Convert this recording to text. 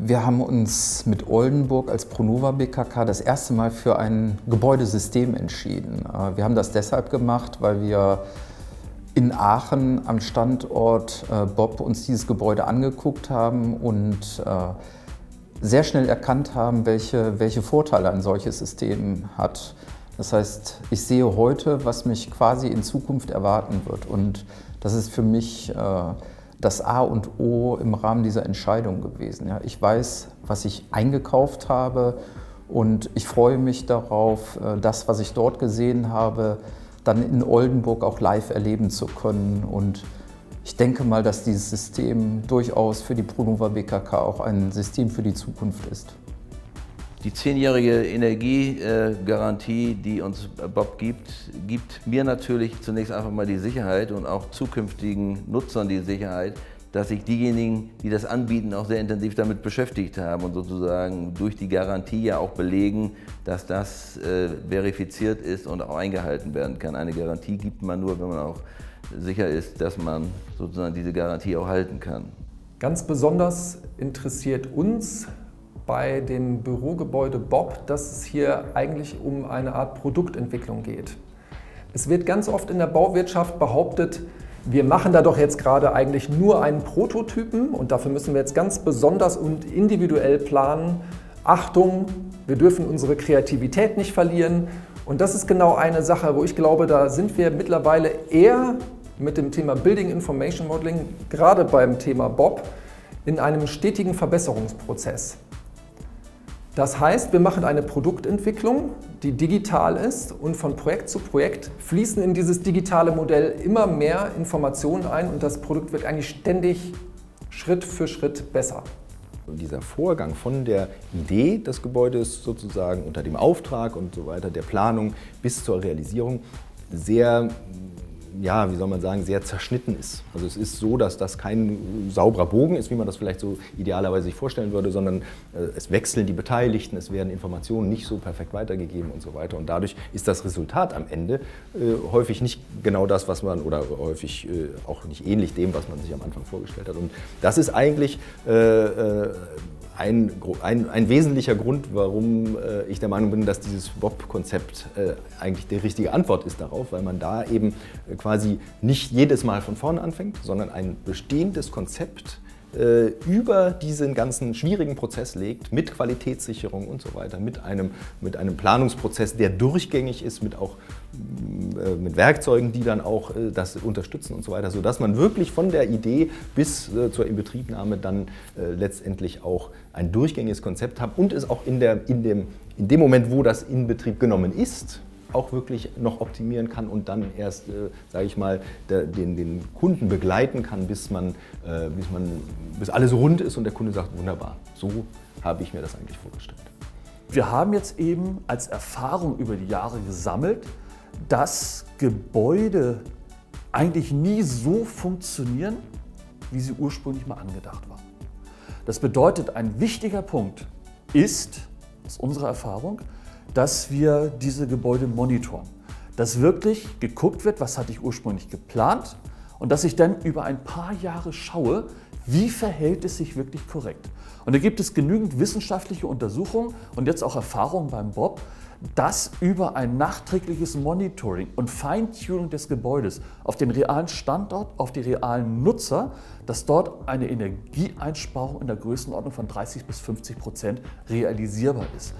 Wir haben uns mit Oldenburg als Pronova BKK das erste Mal für ein Gebäudesystem entschieden. Äh, wir haben das deshalb gemacht, weil wir in Aachen am Standort äh, Bob uns dieses Gebäude angeguckt haben und äh, sehr schnell erkannt haben, welche, welche Vorteile ein solches System hat. Das heißt, ich sehe heute, was mich quasi in Zukunft erwarten wird. Und das ist für mich das A und O im Rahmen dieser Entscheidung gewesen. Ja, ich weiß, was ich eingekauft habe und ich freue mich darauf, äh, das, was ich dort gesehen habe, dann in Oldenburg auch live erleben zu können. Und ich denke mal, dass dieses System durchaus für die Pronova BKK auch ein System für die Zukunft ist. Die zehnjährige Energiegarantie, die uns Bob gibt, gibt mir natürlich zunächst einfach mal die Sicherheit und auch zukünftigen Nutzern die Sicherheit, dass sich diejenigen, die das anbieten, auch sehr intensiv damit beschäftigt haben und sozusagen durch die Garantie ja auch belegen, dass das äh, verifiziert ist und auch eingehalten werden kann. Eine Garantie gibt man nur, wenn man auch sicher ist, dass man sozusagen diese Garantie auch halten kann. Ganz besonders interessiert uns bei dem Bürogebäude Bob, dass es hier eigentlich um eine Art Produktentwicklung geht. Es wird ganz oft in der Bauwirtschaft behauptet, wir machen da doch jetzt gerade eigentlich nur einen Prototypen und dafür müssen wir jetzt ganz besonders und individuell planen. Achtung, wir dürfen unsere Kreativität nicht verlieren. Und das ist genau eine Sache, wo ich glaube, da sind wir mittlerweile eher mit dem Thema Building Information Modeling, gerade beim Thema Bob, in einem stetigen Verbesserungsprozess. Das heißt, wir machen eine Produktentwicklung, die digital ist und von Projekt zu Projekt fließen in dieses digitale Modell immer mehr Informationen ein und das Produkt wird eigentlich ständig Schritt für Schritt besser. Und dieser Vorgang von der Idee des Gebäudes sozusagen unter dem Auftrag und so weiter, der Planung bis zur Realisierung sehr ja, wie soll man sagen, sehr zerschnitten ist. Also es ist so, dass das kein sauberer Bogen ist, wie man das vielleicht so idealerweise sich vorstellen würde, sondern äh, es wechseln die Beteiligten, es werden Informationen nicht so perfekt weitergegeben und so weiter. Und dadurch ist das Resultat am Ende äh, häufig nicht genau das, was man, oder häufig äh, auch nicht ähnlich dem, was man sich am Anfang vorgestellt hat. Und das ist eigentlich äh, äh ein, ein, ein, wesentlicher Grund, warum äh, ich der Meinung bin, dass dieses WOP-Konzept äh, eigentlich die richtige Antwort ist darauf, weil man da eben äh, quasi nicht jedes Mal von vorne anfängt, sondern ein bestehendes Konzept äh, über diesen ganzen schwierigen Prozess legt, mit Qualitätssicherung und so weiter, mit einem, mit einem Planungsprozess, der durchgängig ist, mit auch äh, mit Werkzeugen, die dann auch äh, das unterstützen und so weiter, sodass man wirklich von der Idee bis zur Inbetriebnahme dann letztendlich auch ein durchgängiges Konzept hat und es auch in, der, in, dem, in dem Moment, wo das in Betrieb genommen ist, auch wirklich noch optimieren kann und dann erst, äh, sage ich mal, der, den, den, Kunden begleiten kann, bis, man, äh, bis, man, bis alles rund ist und der Kunde sagt, wunderbar, so habe ich mir das eigentlich vorgestellt. Wir haben jetzt eben als Erfahrung über die Jahre gesammelt, dass Gebäude eigentlich nie so funktionieren, wie sie ursprünglich mal angedacht waren. Das bedeutet, ein wichtiger Punkt ist, aus unserer Erfahrung, dass wir diese Gebäude monitoren. Dass wirklich geguckt wird, was hatte ich ursprünglich geplant und dass ich dann über ein paar Jahre schaue, wie verhält es sich wirklich korrekt. Und da gibt es genügend wissenschaftliche Untersuchungen und jetzt auch Erfahrungen beim Bob, dass über ein nachträgliches Monitoring und Feintuning des Gebäudes auf den realen Standort, auf die realen Nutzer, dass dort eine Energieeinsparung in der Größenordnung von 30 bis 50 Prozent realisierbar ist.